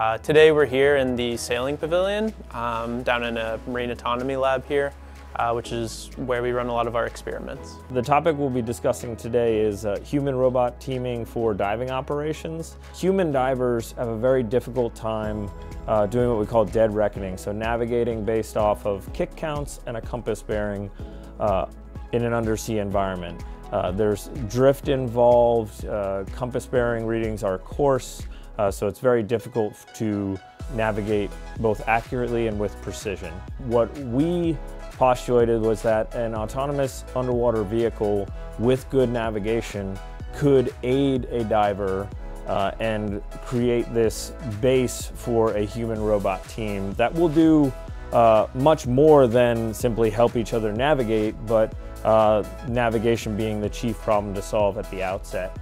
Uh, today we're here in the sailing pavilion um, down in a marine autonomy lab here, uh, which is where we run a lot of our experiments. The topic we'll be discussing today is uh, human-robot teaming for diving operations. Human divers have a very difficult time uh, doing what we call dead reckoning, so navigating based off of kick counts and a compass bearing uh, in an undersea environment. Uh, there's drift involved, compass bearing readings are coarse, uh, so it's very difficult to navigate both accurately and with precision. What we postulated was that an autonomous underwater vehicle with good navigation could aid a diver uh, and create this base for a human robot team that will do uh, much more than simply help each other navigate, but uh, navigation being the chief problem to solve at the outset.